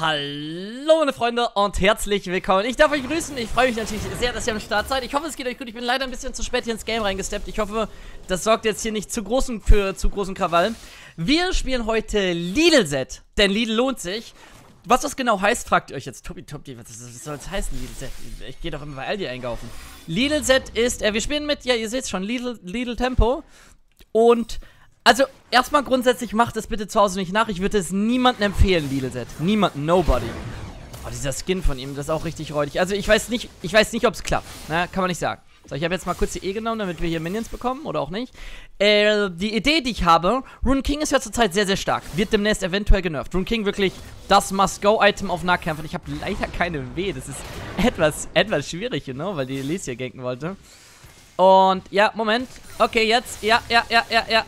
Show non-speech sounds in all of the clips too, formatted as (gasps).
Hallo meine Freunde und herzlich willkommen. Ich darf euch grüßen. Ich freue mich natürlich sehr, dass ihr am Start seid. Ich hoffe, es geht euch gut. Ich bin leider ein bisschen zu spät hier ins Game reingesteppt. Ich hoffe, das sorgt jetzt hier nicht zu großen, für zu großen Krawall. Wir spielen heute Lidl-Set, denn Lidl lohnt sich. Was das genau heißt, fragt ihr euch jetzt. Tobi, Tobi, was, soll das heißen, Lidl-Set? Ich gehe doch immer bei Aldi einkaufen. Lidl-Set ist, äh, wir spielen mit, ja, ihr seht schon, Lidl, Lidl Tempo. Und also, erstmal grundsätzlich macht es bitte zu Hause nicht nach. Ich würde es niemandem empfehlen, Lidl-Set. Niemanden, nobody. Oh, dieser Skin von ihm, das ist auch richtig räudig. Also, ich weiß nicht, ich weiß nicht, ob es klappt. Ne? Kann man nicht sagen. So, ich habe jetzt mal kurz die E genommen, damit wir hier Minions bekommen, oder auch nicht. Äh, die Idee, die ich habe, Rune King ist ja zurzeit sehr, sehr stark. Wird demnächst eventuell genervt. Rune King wirklich das Must-Go-Item auf Nahkämpfen. Ich habe leider keine W. Das ist (laughs) etwas, etwas schwierig, you know, weil die Elise hier ganken wollte. Und, ja, Moment. Okay, jetzt. Ja, ja, ja, ja, ja.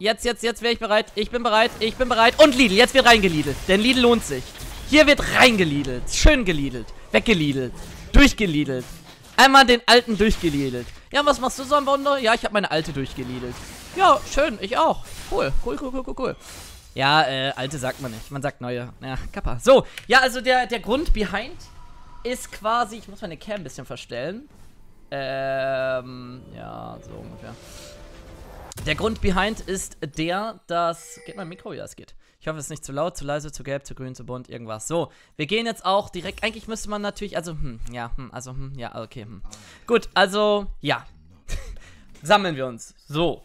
Jetzt, jetzt, jetzt wäre ich bereit. Ich bin bereit. Ich bin bereit. Und Lidl. Jetzt wird reingeliedelt. Denn Lidl lohnt sich. Hier wird reingeliedelt. Schön geliedelt. Weggeliedelt. Durchgeliedelt. Einmal den alten durchgeliedelt. Ja, was machst du so am Wunder? Ja, ich habe meine alte durchgeliedelt. Ja, schön. Ich auch. Cool. Cool, cool, cool, cool, cool. Ja, äh, alte sagt man nicht. Man sagt neue. Ja, Kappa. So. Ja, also der, der Grund behind ist quasi... Ich muss meine Cam ein bisschen verstellen. Ähm, ja, so ungefähr. Der Grund behind ist der, dass... Geht mein Mikro? Ja, es geht. Ich hoffe, es ist nicht zu laut, zu leise, zu gelb, zu grün, zu bunt, irgendwas. So, wir gehen jetzt auch direkt... Eigentlich müsste man natürlich... Also, hm, ja, hm, also, hm, ja, okay, hm. Gut, also, ja. (laughs) Sammeln wir uns. So.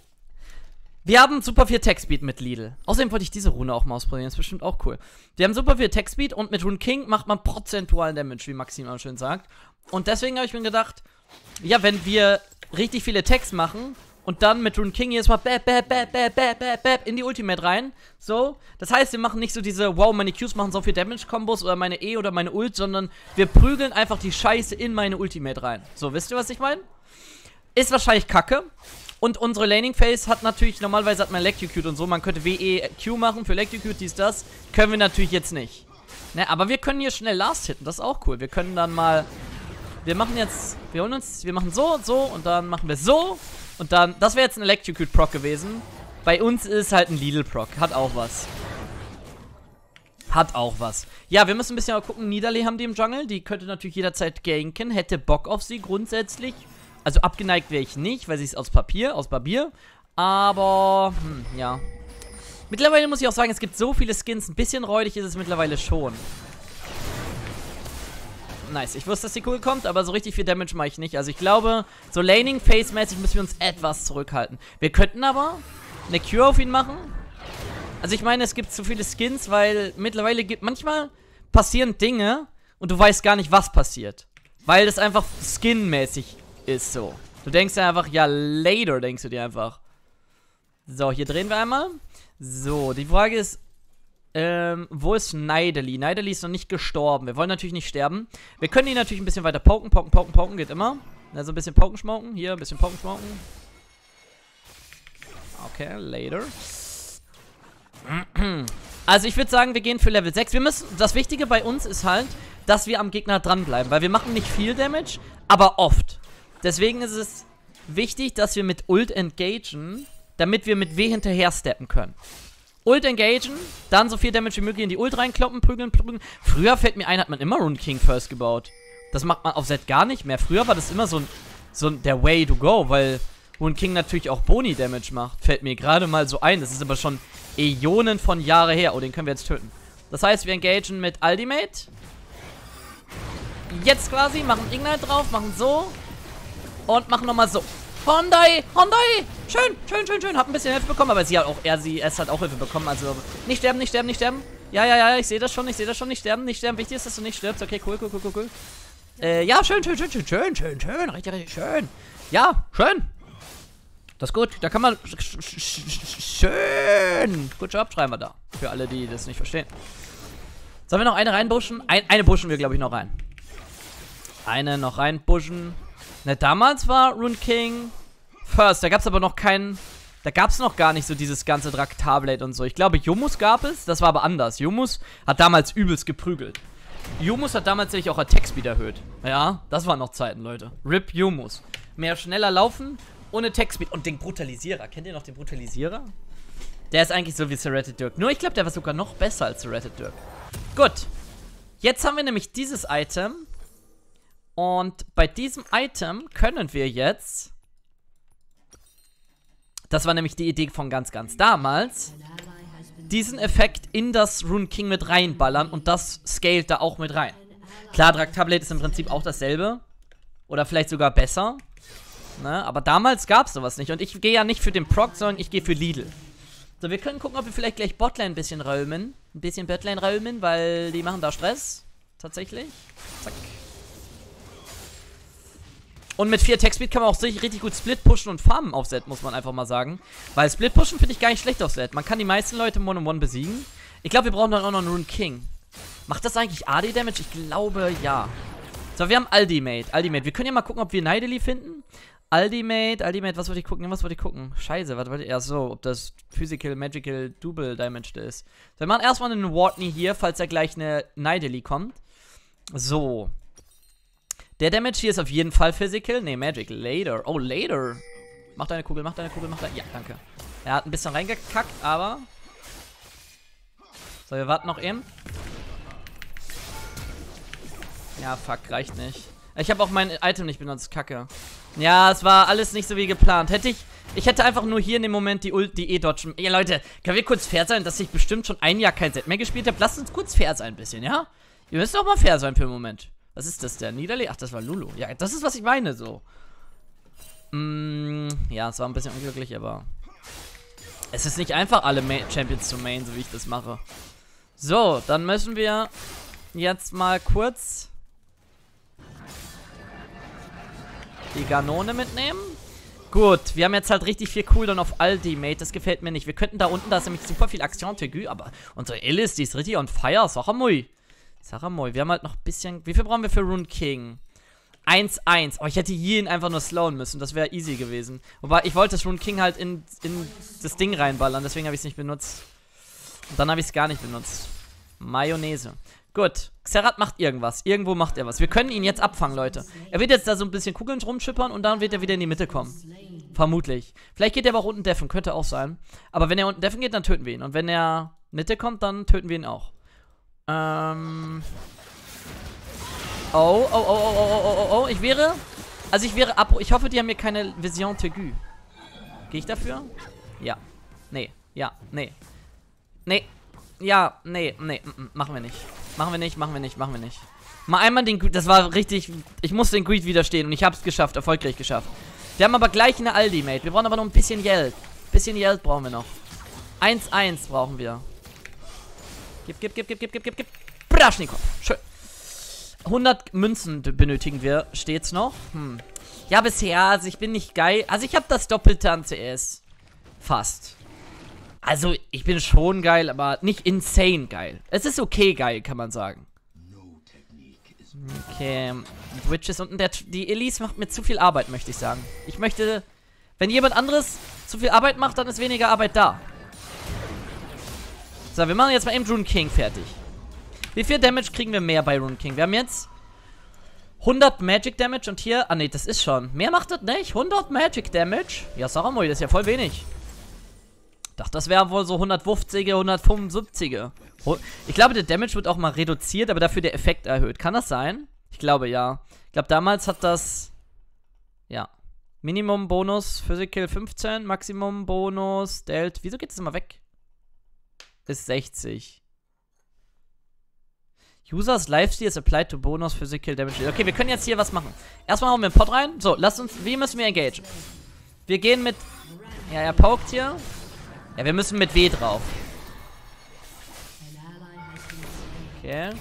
Wir haben super viel Textspeed mit Lidl. Außerdem wollte ich diese Rune auch mal ausprobieren. Ist bestimmt auch cool. Wir haben super viel Textspeed und mit Rune King macht man prozentualen Damage, wie Maxim auch schön sagt. Und deswegen habe ich mir gedacht, ja, wenn wir richtig viele Text machen und dann mit Rune King jedes Mal bap, bap, bap, bap, bap, bap, bap in die Ultimate rein. So. Das heißt, wir machen nicht so diese, wow, meine Qs machen so viel Damage-Kombos oder meine E oder meine Ult, sondern wir prügeln einfach die Scheiße in meine Ultimate rein. So, wisst ihr, was ich meine? Ist wahrscheinlich kacke. Und unsere Laning Phase hat natürlich, normalerweise hat man Electrocute und so, man könnte WEQ machen für Electrocute, dies, das. Können wir natürlich jetzt nicht. Ne, aber wir können hier schnell Last hitten, das ist auch cool. Wir können dann mal, wir machen jetzt, wir holen uns, wir machen so, so und dann machen wir so und dann, das wäre jetzt ein Electrocute-Proc gewesen. Bei uns ist halt ein Lidl-Proc. Hat auch was. Hat auch was. Ja, wir müssen ein bisschen mal gucken. Niederlee haben die im Jungle. Die könnte natürlich jederzeit ganken. Hätte Bock auf sie grundsätzlich. Also abgeneigt wäre ich nicht, weil sie ist aus Papier, aus Barbier. Aber, hm, ja. Mittlerweile muss ich auch sagen, es gibt so viele Skins. Ein bisschen räudig ist es mittlerweile schon. Nice. Ich wusste, dass die Kugel kommt, aber so richtig viel Damage mache ich nicht. Also ich glaube, so Laning-Phase-mäßig müssen wir uns etwas zurückhalten. Wir könnten aber eine Cure auf ihn machen. Also ich meine, es gibt zu viele Skins, weil mittlerweile gibt... Manchmal passieren Dinge und du weißt gar nicht, was passiert. Weil das einfach skinmäßig ist so. Du denkst dir einfach, ja, later denkst du dir einfach. So, hier drehen wir einmal. So, die Frage ist, ähm, wo ist Neideli? Neideli ist noch nicht gestorben. Wir wollen natürlich nicht sterben. Wir können ihn natürlich ein bisschen weiter poken, poken, poken, poken, geht immer. Also ein bisschen poken, schmoken. Hier, ein bisschen poken, schmoken. Okay, later. (clears throat) Also ich würde sagen, wir gehen für Level 6. Wir müssen, das Wichtige bei uns ist halt, dass wir am Gegner dranbleiben. Weil wir machen nicht viel Damage, aber oft. Deswegen ist es wichtig, dass wir mit Ult engagen, damit wir mit W hinterher steppen können. Ult engagen, dann so viel Damage wie möglich in die Ult reinkloppen, prügeln, prügeln. Früher fällt mir ein, hat man immer Rune King first gebaut. Das macht man auf Set gar nicht mehr. Früher war das immer so ein, so ein der Way to go, weil Rune King natürlich auch Boni-Damage macht. Fällt mir gerade mal so ein. Das ist aber schon Äonen von Jahre her. Oh, den können wir jetzt töten. Das heißt, wir engagen mit Ultimate. Jetzt quasi, machen Ignite drauf, machen so. Und machen nochmal so. Hyundai, Hyundai. Schön, schön, schön, schön. Hab ein bisschen Hilfe bekommen, aber sie hat auch, er, sie, es hat auch Hilfe bekommen. Also, nicht sterben, nicht sterben, nicht sterben. Ja, ja, ja, ich sehe das schon, ich sehe das schon. Nicht sterben, nicht sterben. Wichtig ist, dass du nicht stirbst. Okay, cool, cool, cool, cool, cool. Äh, ja, schön, schön, schön, schön, schön, schön, schön. Richtig, richtig schön. Ja, schön. Das ist gut. Da kann man... Schön. Gut Job, schreiben wir da. Für alle, die das nicht verstehen. Sollen wir noch eine reinbushen? Ein, eine pushen wir, glaube ich, noch rein. Eine noch reinpushen. Ne, damals war Rune King First. Da gab es aber noch keinen... Da gab es noch gar nicht so dieses ganze Draktarblade und so. Ich glaube, Jumus gab es. Das war aber anders. Jumus hat damals übelst geprügelt. Jumus hat damals nämlich auch Attack Speed erhöht. Ja, das waren noch Zeiten, Leute. RIP Jumus. Mehr schneller laufen, ohne Attack Speed. Und den Brutalisierer. Kennt ihr noch den Brutalisierer? Der ist eigentlich so wie Serrated Dirk. Nur ich glaube, der war sogar noch besser als Serrated Dirk. Gut. Jetzt haben wir nämlich dieses Item. Und bei diesem Item können wir jetzt... Das war nämlich die Idee von ganz, ganz damals. Diesen Effekt in das Rune King mit reinballern und das scaled da auch mit rein. Klar, Drag ist im Prinzip auch dasselbe. Oder vielleicht sogar besser. Ne? Aber damals gab es sowas nicht. Und ich gehe ja nicht für den Proc, sondern ich gehe für Lidl. So, wir können gucken, ob wir vielleicht gleich Botlane ein bisschen räumen. Ein bisschen Botlane räumen, weil die machen da Stress. Tatsächlich. Zack. Und mit 4 Tech Speed kann man auch richtig gut Split pushen und farmen auf Set, muss man einfach mal sagen. Weil Split pushen finde ich gar nicht schlecht auf Set. Man kann die meisten Leute One-on-One besiegen. Ich glaube, wir brauchen dann auch noch einen Rune King. Macht das eigentlich AD Damage? Ich glaube, ja. So, wir haben Ultimate. Ultimate. Wir können ja mal gucken, ob wir Nidally finden. Ultimate, Ultimate, was wollte ich gucken? Was wollte ich gucken? Scheiße, was wollte ich? Ja, so, ob das Physical, Magical, Double Damage ist. So, wir machen erstmal einen Wartney hier, falls da gleich eine Nidally kommt. So. Der Damage hier ist auf jeden Fall Physical. Ne, Magic. Later. Oh, later. Mach deine Kugel, mach deine Kugel, mach deine... Ja, danke. Er hat ein bisschen reingekackt, aber... So, wir warten noch eben. Ja, fuck, reicht nicht. Ich habe auch mein Item nicht benutzt, kacke. Ja, es war alles nicht so wie geplant. Hätte ich... Ich hätte einfach nur hier in dem Moment die Ult, die E-Dodgen. Ja, Leute, können wir kurz fair sein, dass ich bestimmt schon ein Jahr kein Set mehr gespielt habe? Lasst uns kurz fair sein ein bisschen, ja? Ihr müsst doch mal fair sein für einen Moment. Was ist das denn? Niederle... Ach, das war Lulu. Ja, das ist, was ich meine, so. Mm, ja, es war ein bisschen unglücklich, aber... Es ist nicht einfach, alle Ma Champions zu main, so wie ich das mache. So, dann müssen wir jetzt mal kurz die Ganone mitnehmen. Gut, wir haben jetzt halt richtig viel Cooldown auf Ultimate, das gefällt mir nicht. Wir könnten da unten, da ist nämlich super viel Action Tegu, aber unsere Alice, die ist richtig on fire, sag mal. Mal, wir haben halt noch ein bisschen, wie viel brauchen wir für Rune King? 1-1. Oh, ich hätte ihn einfach nur slowen müssen. Das wäre easy gewesen. Wobei, ich wollte das Rune King halt in, in das Ding reinballern. Deswegen habe ich es nicht benutzt. Und dann habe ich es gar nicht benutzt. Mayonnaise. Gut. Xerath macht irgendwas. Irgendwo macht er was. Wir können ihn jetzt abfangen, Leute. Er wird jetzt da so ein bisschen Kugeln rumschippern und dann wird er wieder in die Mitte kommen. Vermutlich. Vielleicht geht er aber auch unten deffen. Könnte auch sein. Aber wenn er unten deffen geht, dann töten wir ihn. Und wenn er Mitte kommt, dann töten wir ihn auch. Ähm... Oh, oh, oh, oh, oh, oh, oh, oh. Ich wäre... Also ich wäre. Ich hoffe, die haben mir keine Vision Tegu. Gehe ich dafür? Ja. Nee. Ja. Nee. Nee. Ja. Nee. Nee. Machen wir nicht. Machen wir nicht, machen wir nicht, machen wir nicht. Mal einmal den das war richtig, ich musste den Greed widerstehen und ich hab's geschafft, erfolgreich geschafft. Wir haben aber gleich eine Aldi-Mate. Wir brauchen aber noch ein bisschen Geld. Bisschen Geld brauchen wir noch. 1-1 brauchen wir. Gib, gib, gib, gib, gib, gib, gib, gib. Braschnikow. Schön. 100 Münzen benötigen wir stets noch. Hm. Ja, bisher, also ich bin nicht geil. Also ich habe das Doppelte an CS. Fast. Also, ich bin schon geil, aber nicht insane geil. Es ist okay geil, kann man sagen. Okay, Witches unten. Der, die Elise macht mir zu viel Arbeit, möchte ich sagen. Ich möchte, wenn jemand anderes zu viel Arbeit macht, dann ist weniger Arbeit da. So, wir machen jetzt mal eben Rune King fertig. Wie viel Damage kriegen wir mehr bei Rune King? Wir haben jetzt 100 Magic Damage und hier... Ah, ne, das ist schon. Mehr macht das nicht? 100 Magic Damage? Ja, mal, das ist ja voll wenig. Dachte, das wäre wohl so 150er, 175er. Ich glaube, der Damage wird auch mal reduziert, aber dafür der Effekt erhöht. Kann das sein? Ich glaube, ja. Ich glaube, damals hat das... Ja. Minimum Bonus Physical 15, Maximum Bonus Delt. Wieso geht das immer weg? Ist 60. Users Lifesteal is applied to Bonus Physical Damage. Okay, wir können jetzt hier was machen. Erstmal hauen wir einen Pot rein. So, lasst uns... Wie müssen wir engagen? Wir gehen mit... Ja, er poked hier. Ja, wir müssen mit W drauf. Okay.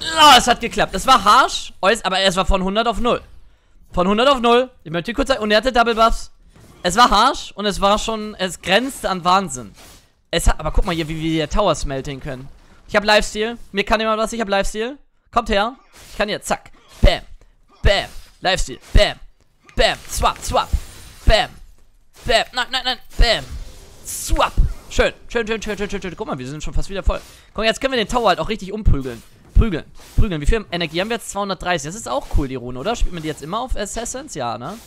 Oh, es hat geklappt. Es war harsh, aber es war von 100 auf 0. Von 100 auf 0. Ich möchte kurz sagen, und er hatte Double Buffs. Es war harsh und es war schon, es grenzte an Wahnsinn. Es hat, aber guck mal hier, wie wir hier Tower smelten können. Ich habe Lifesteal. Mir kann jemand was, ich habe Lifesteal. Kommt her. Ich kann hier, zack. Bam. Bam. Lifesteal. Bam. Bam. Swap, swap. Bam. Bam. Nein, nein, nein. Bam. Swap. Schön. Schön, schön, schön, schön, schön, schön. Guck mal, wir sind schon fast wieder voll. Guck, jetzt können wir den Tower halt auch richtig umprügeln. Prügeln. Prügeln. Wie viel Energie haben wir jetzt? 230. Das ist auch cool, die Rune, oder? Spielt man die jetzt immer auf Assassins? Ja, ne?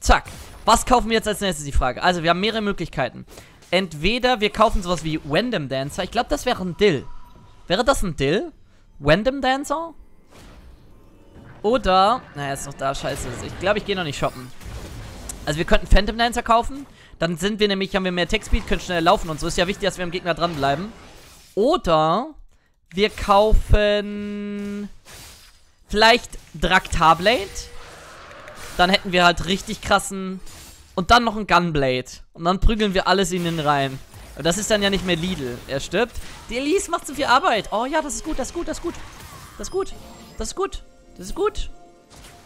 Zack. Was kaufen wir jetzt als nächstes, die Frage. Also, wir haben mehrere Möglichkeiten. entweder wir kaufen sowas wie Random Dancer. Ich glaube, das wäre ein Dill. Wäre das ein Dill? Random Dancer? Oder, naja, ist noch da, scheiße. Ich glaube, ich gehe noch nicht shoppen. Also wir könnten Phantom Dancer kaufen. Dann sind wir nämlich, haben wir mehr Tech Speed, können schneller laufen und so. Ist ja wichtig, dass wir am Gegner dranbleiben. Oder wir kaufen vielleicht Draktarblade. Dann hätten wir halt richtig krassen... Und dann noch ein Gunblade. Und dann prügeln wir alles in den rein. Das ist dann ja nicht mehr Lidl. Er stirbt. Die Elise macht zu viel Arbeit. Oh ja, das ist gut, das ist gut, das ist gut. Das ist gut. Das ist gut. Das ist gut.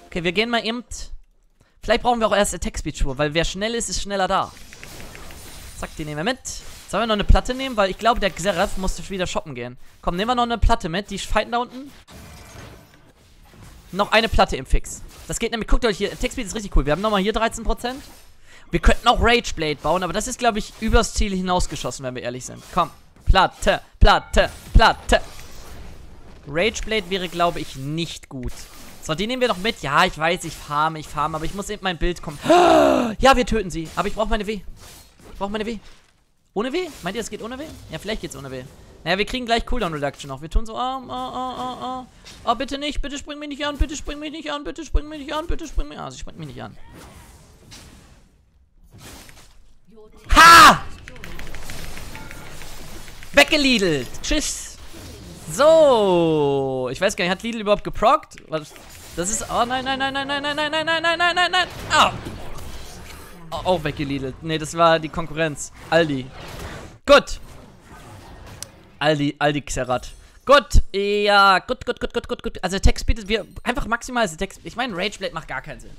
Okay, wir gehen mal eben... Vielleicht brauchen wir auch erst Attack Speed Schuhe, weil wer schnell ist, ist schneller da. Zack, die nehmen wir mit. Sollen wir noch eine Platte nehmen? Weil ich glaube, der Xerath musste wieder shoppen gehen. Komm, nehmen wir noch eine Platte mit. Die fighten da unten. Noch eine Platte im Fix. Das geht nämlich, guckt euch hier, Speed ist richtig cool. Wir haben nochmal hier 13%. Wir könnten auch Rageblade bauen, aber das ist, glaube ich, übers Ziel hinausgeschossen, wenn wir ehrlich sind. Komm. Platte, Platte, Platte. Rageblade wäre, glaube ich, nicht gut. So, die nehmen wir noch mit. Ja, ich weiß, ich farme, ich farme, aber ich muss eben mein Bild kommen. (gasps) Ja, wir töten sie. Aber ich brauche meine W. Ich brauche meine W. Ohne W? Meint ihr, es geht ohne W? Ja, vielleicht geht's ohne W. Naja, wir kriegen gleich Cooldown Reduction noch. Wir tun so, ah, ah, ah, ah, ah. Ah, bitte nicht, bitte spring mich nicht an, bitte spring mich nicht an, bitte spring mich nicht an, bitte spring mich an. Ah, sie springt mich nicht an. Ha! Weggeliedelt. Tschüss. So. Ich weiß gar nicht, hat Lidl überhaupt geprockt? Das ist. Oh nein, nein, nein, nein, nein, nein, nein, nein, nein, nein, nein, nein, nein. Ah. Oh, auch weggeliedelt. Nee, das war die Konkurrenz. Aldi. Gut. Aldi, Aldi Xerat. Gut, ja, gut, gut, gut, gut, gut, gut. Also Text bietet wir einfach maximal Text. Ich meine, Rageblade macht gar keinen Sinn.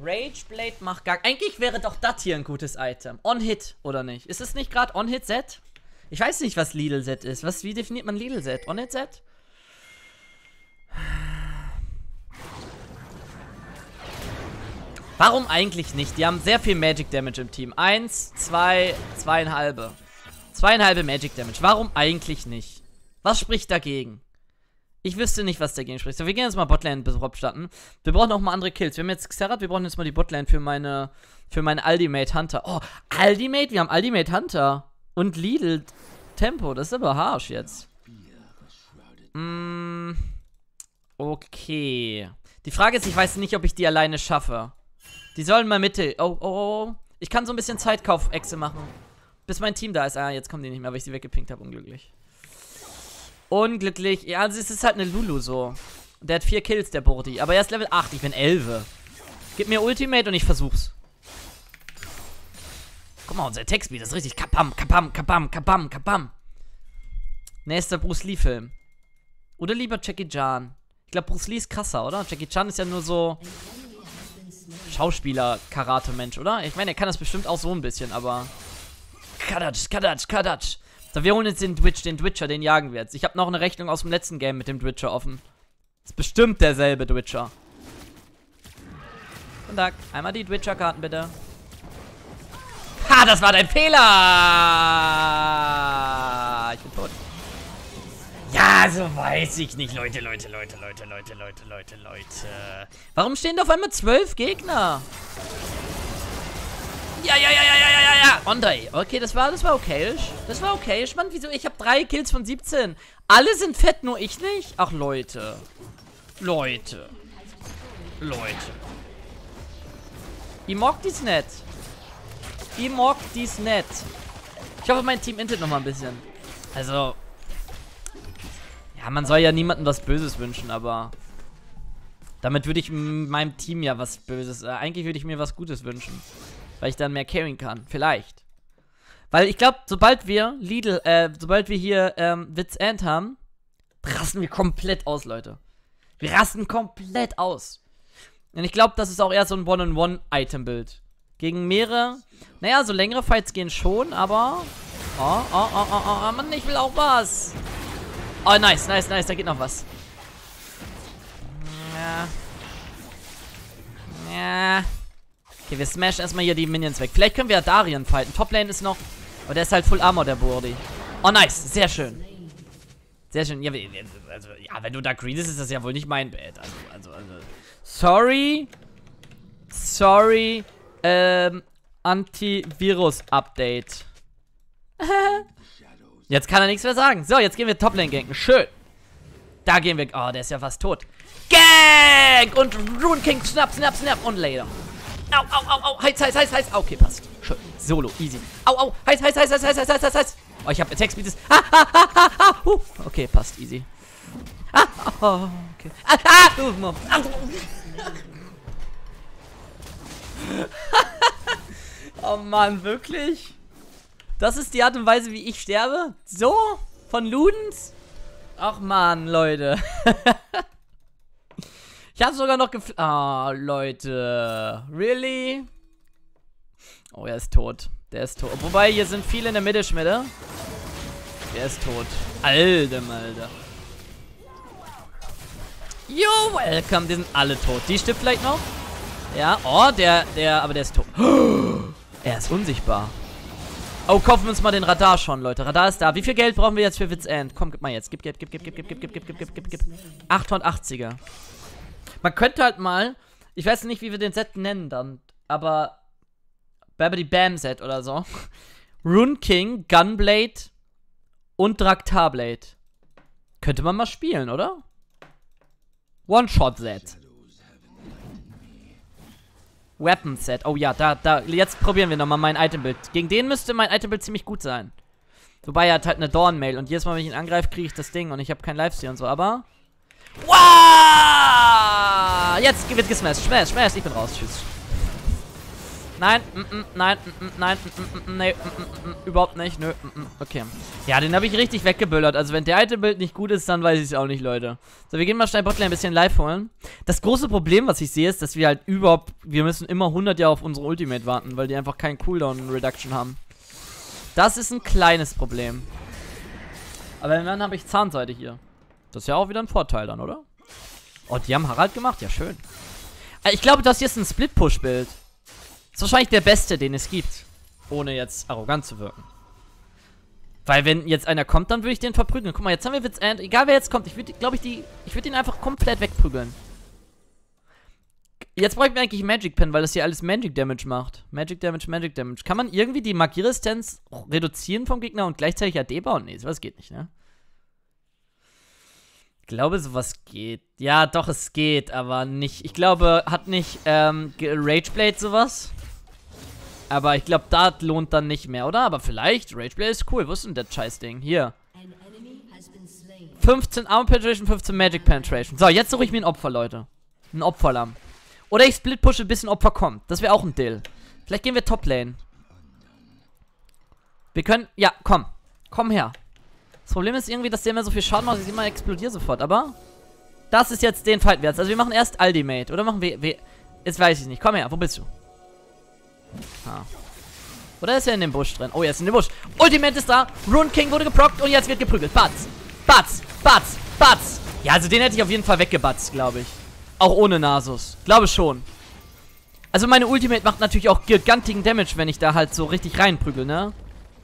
Rageblade macht gar... Eigentlich wäre doch das hier ein gutes Item. On-Hit, oder nicht? Ist es nicht gerade On-Hit-Set? Ich weiß nicht, was Lidl-Set ist. Was, wie definiert man Lidl-Set? On-Hit-Set? Warum eigentlich nicht? Die haben sehr viel Magic Damage im Team. Eins, zwei, zweieinhalbe. Zweieinhalbe Magic Damage. Warum eigentlich nicht? Was spricht dagegen? Ich wüsste nicht, was dagegen spricht. So, wir gehen jetzt mal Botlane starten. Wir brauchen auch mal andere Kills. Wir haben jetzt Xerath, wir brauchen jetzt mal die Botlane für meine für meine Ultimate Hunter. Oh, Ultimate? Wir haben Ultimate Hunter. Und Lidl Tempo. Das ist aber harsh jetzt. Mm, okay. Die Frage ist, ich weiß nicht, ob ich die alleine schaffe. Die sollen mal Mitte. Oh, oh, oh. Ich kann so ein bisschen Zeitkauf-Exe machen. Bis mein Team da ist. Ah, jetzt kommen die nicht mehr, weil ich sie weggepinkt habe. Unglücklich. Unglücklich. Ja, also es ist halt eine Lulu so. Der hat vier Kills, der Bordi. Aber er ist Level 8, ich bin 11. Gib mir Ultimate und ich versuch's. Guck mal, unser Textbeat ist richtig kapam, kapam, kapam, kapam, kapam. Nächster Bruce Lee-Film. Oder lieber Jackie Chan. Ich glaube, Bruce Lee ist krasser, oder? Jackie Chan ist ja nur so Schauspieler-Karate-Mensch, oder? Ich meine, er kann das bestimmt auch so ein bisschen, aber... Kadatsch, Kadatsch, Kadatsch. So, wir holen jetzt den Twitch, den Twitcher, den jagen wir jetzt. Ich habe noch eine Rechnung aus dem letzten Game mit dem Twitcher offen. Ist bestimmt derselbe Twitcher. Guten Tag. Einmal die Twitcher-Karten, bitte. Ha, das war dein Fehler! Ich bin tot. Ja, so weiß ich nicht. Leute, Leute, Leute, Leute, Leute, Leute, Leute, Leute. Warum stehen da auf einmal zwölf Gegner? Ja, ja, ja, ja, ja, ja, ja. Ondrei. Okay, das war, das war okayisch. Das war okayisch. Mann, wieso? Ich habe drei Kills von 17. Alle sind fett, nur ich nicht? Ach, Leute. Leute. Leute. Ich mag dies nett. Ich mag dies nett. Ich hoffe, mein Team intet noch mal ein bisschen. Also. Ja, man soll ja niemandem was Böses wünschen, aber. Damit würde ich meinem Team ja was Böses. Äh, eigentlich würde ich mir was Gutes wünschen. Weil ich dann mehr carryen kann. Vielleicht. Weil ich glaube, sobald wir Lidl, äh, sobald wir hier ähm, Witz End haben, rasten wir komplett aus, Leute. Wir rasten komplett aus. Und ich glaube, das ist auch eher so ein One-on-One-Item-Bild. Gegen mehrere. Naja, so längere Fights gehen schon, aber. Oh, oh, oh, oh, oh, oh, Mann, ich will auch was. Oh, nice, nice, nice, da geht noch was. Ja. Ja. Okay, wir smashen erstmal hier die Minions weg. Vielleicht können wir ja Darien fighten. Toplane ist noch... Aber der ist halt Full Armor, der Burdi. Oh, nice. Sehr schön. Sehr schön. Ja, also, ja, wenn du da greedest, ist das ja wohl nicht mein Bett. Also, also, also. Sorry. Sorry. Ähm, Antivirus-Update. (laughs) jetzt kann er nichts mehr sagen. So, jetzt gehen wir Toplane ganken. Schön. Da gehen wir. Oh, der ist ja fast tot. Gang! Und Rune King, Snap, Snap, Snap und Later. Au, au, au, au. Heiß, heiß, heiß, heiß. Okay, passt. Schön. Solo, easy. Au, au. Heiß, heiß, heiß, heiß, heiß, heiß, heiß, heiß, heiß. Oh, ich hab Attack Speed. Ah, ah, ah, ah, ah. Huh. Okay, passt, easy. Ah, oh, okay. Ah, ah. Uh, ah. (laughs) oh Mann, wirklich? Das ist die Art und Weise, wie ich sterbe? So? Von Ludens? Ach man, Leute. (laughs) ich habe sogar noch gef... Ah, oh, Leute. Really? Oh, er ist tot. Der ist tot. Wobei, hier sind viele in der Mitte, Schmiede. Der ist tot. Alter, Malter. Yo, welcome. Die sind alle tot. Die stirbt vielleicht noch? Ja. Oh, der, der, aber der ist tot. Er ist unsichtbar. Oh, kaufen wir uns mal den Radar schon, Leute. Radar ist da. Wie viel Geld brauchen wir jetzt für Witz End? Komm, gib mal jetzt. Gib, gib, gib, gib, gib, gib, gib, gib, gib, gib, gib, gib. 880er. Man könnte halt mal, ich weiß nicht, wie wir den Set nennen dann, aber Babidi Bam Set oder so. (laughs) Rune King, Gunblade und Draktarblade. Könnte man mal spielen, oder? One-Shot-Set. Weapon Set. Oh ja, da, da. Jetzt probieren wir nochmal mein Itembild. Gegen den müsste mein Itembild ziemlich gut sein. Wobei er hat halt eine Dorn-Mail und jedes Mal, wenn ich ihn angreife, kriege ich das Ding und ich habe kein Lifesteal und so, aber. Wow! Jetzt wird gesmashed. Smash, smash, ich bin raus. Tschüss. Nein, mm, mm, nein, mm, mm nein, mm, mm, mm mm, überhaupt nicht, nö, okay. Ja, den habe ich richtig weggeböllert. Also wenn der Itembild nicht gut ist, dann weiß ich es auch nicht, Leute. So, wir gehen mal schnell Botlane ein bisschen live holen. Das große Problem, was ich sehe, ist, dass wir halt überhaupt, wir müssen immer 100 Jahre auf unsere Ultimate warten, weil die einfach keinen Cooldown-Reduction haben. Das ist ein kleines Problem. Aber dann habe ich Zahnseite hier. Das ist ja auch wieder ein Vorteil dann, oder? Oh, die haben Harald gemacht? Ja, schön. Äh, ich glaube, das hier ist ein Split-Push-Bild. Ist wahrscheinlich der beste, den es gibt. Ohne jetzt arrogant zu wirken. Weil wenn jetzt einer kommt, dann würde ich den verprügeln. Guck mal, jetzt haben wir Witz End. Egal wer jetzt kommt, ich würde, glaube ich, die. Ich würde ihn einfach komplett wegprügeln. Jetzt bräuchten wir eigentlich Magic Pen, weil das hier alles Magic Damage macht. Magic Damage, Magic Damage. Kann man irgendwie die Magieresistenz reduzieren vom Gegner und gleichzeitig AD bauen? Nee, sowas geht nicht, ne? Glaube, sowas geht. Ja, doch, es geht, aber nicht. Ich glaube, hat nicht ähm, Rageblade sowas? Aber ich glaube, da lohnt dann nicht mehr, oder? Aber vielleicht, Rageblade ist cool. Wo ist denn das Scheißding? Hier. 15 Armor Penetration, 15 Magic Penetration. So, jetzt suche ich mir ein Opfer, Leute. Ein Opferlamm. Oder ich split pushe, bis ein Opfer kommt. Das wäre auch ein Deal. Vielleicht gehen wir Top Lane. Wir können, ja, komm. Komm her. Das Problem ist irgendwie, dass der mir so viel Schaden macht, ich immer explodiere sofort. Aber das ist jetzt den Fight wert. Also wir machen erst Ultimate. Oder machen wir, wir, jetzt weiß ich nicht. Komm her, wo bist du? Ah. Oder ist er in dem Busch drin? Oh, er ist in dem Busch. Ultimate ist da. Rune King wurde geprockt und jetzt wird geprügelt. Batz. Batz. Batz. Batz. Ja, also den hätte ich auf jeden Fall weggebatzt, glaube ich. Auch ohne Nasus. Glaube schon. Also meine Ultimate macht natürlich auch gigantigen Damage, wenn ich da halt so richtig reinprügel, ne?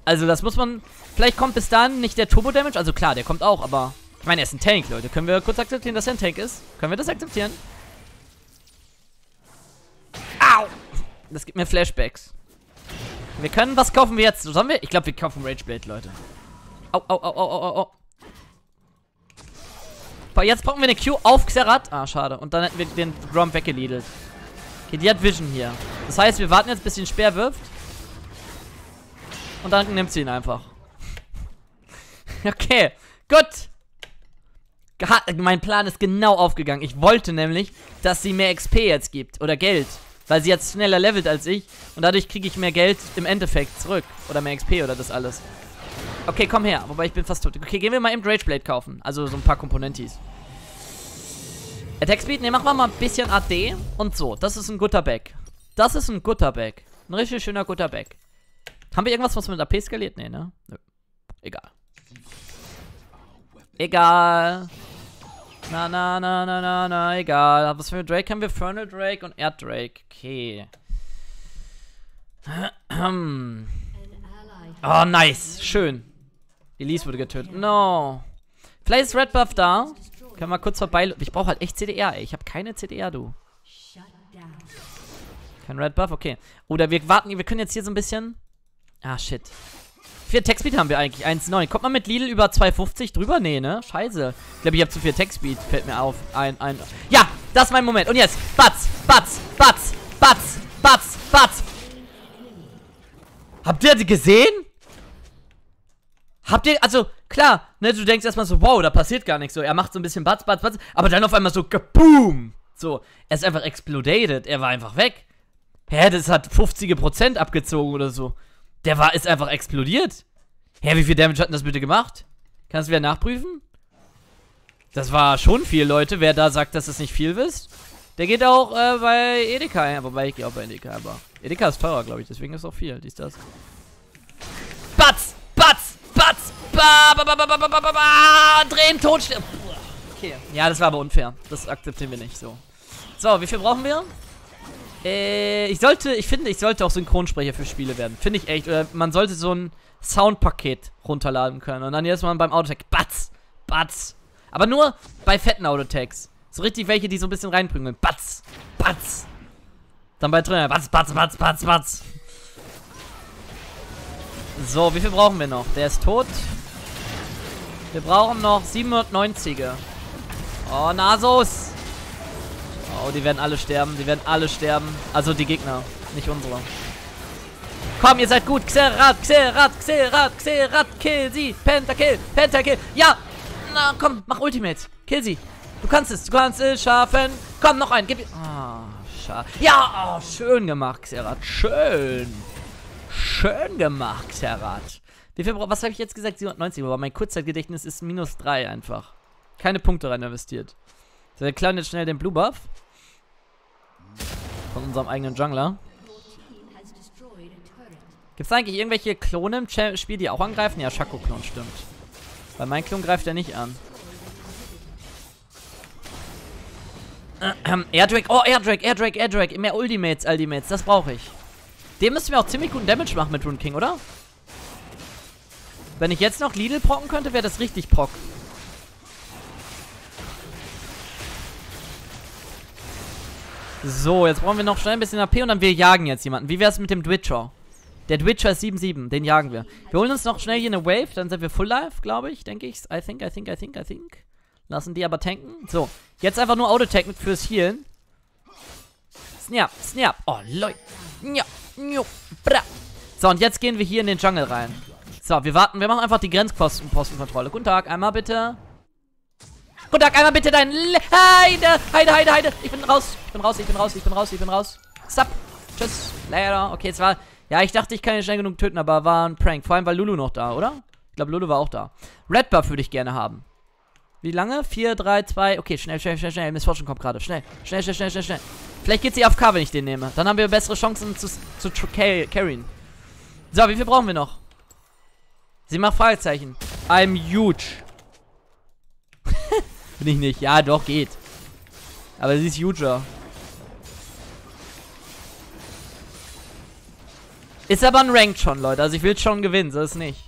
Also das muss man... Vielleicht kommt bis dann nicht der Turbo-Damage. Also klar, der kommt auch, aber... Ich meine, er ist ein Tank, Leute. Können wir kurz akzeptieren, dass er ein Tank ist? Können wir das akzeptieren? Au! Das gibt mir Flashbacks. Wir können, was kaufen wir jetzt? Sollen wir? Ich glaube, wir kaufen Rageblade, Leute. Au, au, au, au, au, au. Boah, jetzt brauchen wir eine Q auf Xerath. Ah, schade. Und dann hätten wir den Grom weggeliedelt. Okay, die hat Vision hier. Das heißt, wir warten jetzt, bis sie einen Speer wirft. Und dann nimmt sie ihn einfach. (laughs) okay, gut. mein Plan ist genau aufgegangen. Ich wollte nämlich, dass sie mehr XP jetzt gibt. Oder Geld. Weil sie jetzt schneller levelt als ich. Und dadurch kriege ich mehr Geld im Endeffekt zurück. Oder mehr XP oder das alles. Okay, komm her. Wobei ich bin fast tot. Okay, gehen wir mal im Rageblade kaufen. Also so ein paar Komponentis. Attack Speed, ne, machen wir mal ein bisschen AD. Und so, das ist ein guter Back. Das ist ein guter Back. Ein richtig schöner guter Back. Haben wir irgendwas, was mit AP skaliert? Nee, ne? Nö. Egal. Egal. Na, na, na, na, na, na, egal. Was für ein Drake haben wir? Fernal Drake und Erd Drake. Okay. (clears throat) oh, nice. Schön. Elise wurde getötet. No. Vielleicht ist Red Buff da. Können wir kurz vorbei... Ich brauche halt echt CDR, ey. Ich habe keine CDR, du. Kein Red Buff, okay. Oder wir warten, wir können jetzt hier so ein bisschen... Ah, shit. Viel Textbeat haben wir eigentlich? 1,9. Kommt man mit Lidl über 2,50 drüber? Nee, ne? Scheiße. Ich glaube, ich habe zu viel Textbeat. Fällt mir auf. Ein, ein... Ja, das ist mein Moment. Und jetzt. Batz, Batz, Batz, Batz, Batz, Batz. Habt ihr die gesehen? Habt ihr, also, klar, ne, du denkst erstmal so, wow, da passiert gar nichts so. Er macht so ein bisschen Batz, Batz, Batz, aber dann auf einmal so, kaboom. So, er ist einfach exploded. Er war einfach weg. Hä, das hat 50% abgezogen oder so. Der war, ist einfach explodiert. Hä, wie viel Damage hat denn das bitte gemacht? Kannst du wieder nachprüfen? Das war schon viel, Leute. Wer da sagt, dass das nicht viel wisst, der geht auch äh, bei Edeka ein. Wobei, ich gehe auch bei Edeka, aber Edeka ist teurer, glaube ich. Deswegen ist auch viel. Dies, das. Batz! Batz! Batz! Ba, ba, ba, ba, ba, ba, ba, ba, drehen, tot. Okay. Ja, das war aber unfair. Das akzeptieren wir nicht so. So, wie viel brauchen wir? Äh, ich sollte, ich finde, ich sollte auch Synchronsprecher für Spiele werden. Finde ich echt. Oder man sollte so ein Soundpaket runterladen können. Und dann jetzt mal beim Autotech. Batz! Batz! Aber nur bei fetten Autotechs. So richtig welche, die so ein bisschen reinprügeln. Batz! Batz! Dann bei drin. Batz, batz, batz, batz, batz. So, wie viel brauchen wir noch? Der ist tot. Wir brauchen noch 790er. Oh, Nasus! Oh, die werden alle sterben. Die werden alle sterben. Also die Gegner, nicht unsere. Komm, ihr seid gut. Xerat, Xerat, Xerat, Xerat, kill sie. Pentakill, Pentakill. Ja! Na, komm, mach Ultimate. Kill sie. Du kannst es, du kannst es schaffen. Komm, noch ein. Gib. Ah, oh, schade. Ja, oh, schön gemacht, Xerat. Schön. Schön gemacht, Xerat. Wie viel, was habe ich jetzt gesagt? 790, aber mein Kurzzeitgedächtnis ist minus 3 einfach. Keine Punkte rein investiert. So, wir klauen jetzt schnell den Blue Buff. Von unserem eigenen Jungler. Gibt es eigentlich irgendwelche Klone im Spiel, die auch angreifen? Ja, Shaco-Klon stimmt. Weil mein Klon greift er nicht an. Ähm, Airdrake, oh, Airdrake, Airdrake, Airdrake. Mehr Ultimates, Ultimates, das brauche ich. Dem müssten wir auch ziemlich guten Damage machen mit Rune King, oder? Wenn ich jetzt noch Lidl procken könnte, wäre das richtig prock. So, jetzt brauchen wir noch schnell ein bisschen AP und dann wir jagen jetzt jemanden. Wie wäre es mit dem Dwitcher? Der Dwitcher ist 7-7, den jagen wir. Wir holen uns noch schnell hier eine Wave, dann sind wir full life, glaube ich, denke ich. I think, I think, I think, I think. Lassen die aber tanken. So, jetzt einfach nur Auto-Tanken fürs Healen. Snap, snap. Oh, Leute. So, und jetzt gehen wir hier in den Jungle rein. So, wir warten, wir machen einfach die Grenzpostenkontrolle. Guten Tag, einmal bitte. Tag, einmal bitte dein... Le Heide, Heide, Heide, Heide. Ich bin raus, ich bin raus, ich bin raus, ich bin raus, ich bin raus. Stop. Tschüss. Leider. Okay, es war... Ja, ich dachte, ich kann ihn schnell genug töten, aber war ein Prank. Vor allem war Lulu noch da, oder? Ich glaube, Lulu war auch da. Red Buff würde ich gerne haben. Wie lange? 4, 3, 2. Okay, schnell, schnell, schnell, schnell. Miss Fortune kommt gerade. Schnell, schnell, schnell, schnell, schnell, schnell. Vielleicht geht sie auf K, wenn ich den nehme. Dann haben wir bessere Chancen zu, zu carryen. So, wie viel brauchen wir noch? Sie macht Fragezeichen. I'm huge. Bin ich nicht. Ja, doch, geht. Aber sie ist huger. Ist aber ein Ranked schon, Leute. Also ich will schon gewinnen, so ist nicht.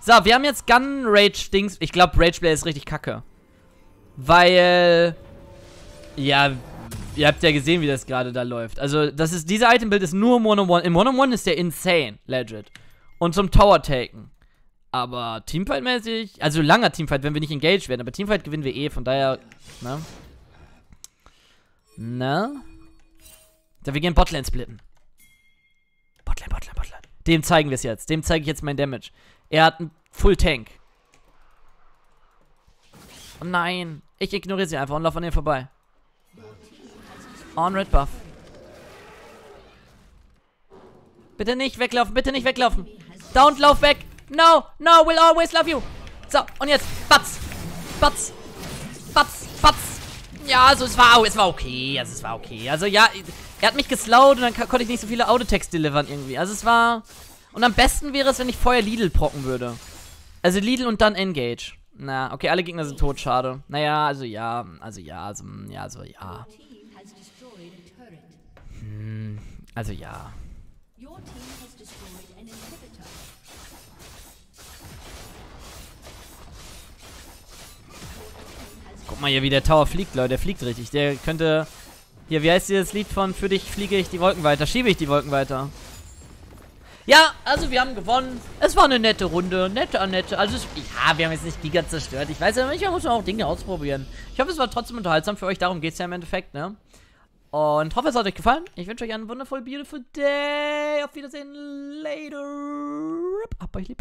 So, wir haben jetzt Gun Rage Dings. Ich glaube, Rageplay ist richtig kacke. Weil. Ja, ihr habt ja gesehen, wie das gerade da läuft. Also, das ist, diese Item-Bild ist nur im One-on-One. Im One-on-One ist der insane, legit. Und zum Tower-Taken. Aber Teamfight-mäßig, also langer Teamfight, wenn wir nicht engaged werden. Aber Teamfight gewinnen wir eh, von daher, ne? Ne? So, wir gehen Botlane splitten. Botlane, Botlane, Botlane. Dem zeigen wir es jetzt. Dem zeige ich jetzt mein Damage. Er hat einen Full Tank. Oh nein. Ich ignoriere sie einfach und laufe an ihr vorbei. On Red Buff. Bitte nicht weglaufen, bitte nicht weglaufen. Don't lauf weg. No, no, we'll always love you. So, und jetzt. Batz. Batz. Batz. Batz. Ja, also es war, es war okay. Also es war okay. Also ja, er hat mich geslowt und dann konnte ich nicht so viele Autotext delivern irgendwie. Also es war... Und am besten wäre es, wenn ich vorher Lidl procken würde. Also Lidl und dann Engage. Na, okay, alle Gegner sind tot, schade. Naja, also ja, also ja, also, ja, also ja. Hm, also ja. Guck mal hier, wie der Tower fliegt, Leute. Der fliegt richtig. Der könnte Hier, wie heißt dieses Lied von Für dich fliege ich die Wolken weiter? Schiebe ich die Wolken weiter. Ja, also wir haben gewonnen. Es war eine nette Runde. Nette Annette. Also, es, ja, wir haben jetzt nicht Giga zerstört. Ich weiß ja, manchmal muss man auch Dinge ausprobieren. Ich hoffe, es war trotzdem unterhaltsam für euch. Darum geht es ja im Endeffekt, ne? Und hoffe, es hat euch gefallen. Ich wünsche euch einen wundervoll beautiful day. Auf Wiedersehen. Later. Hab euch lieb.